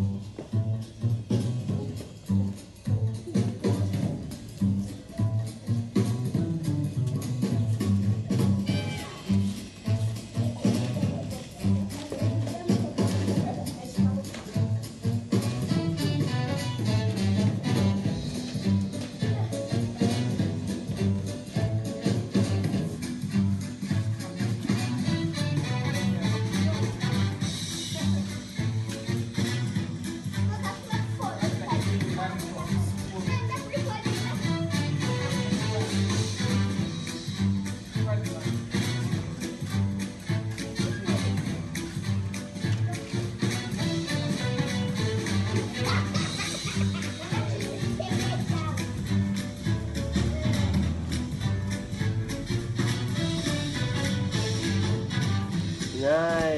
Mm-hmm. Nice.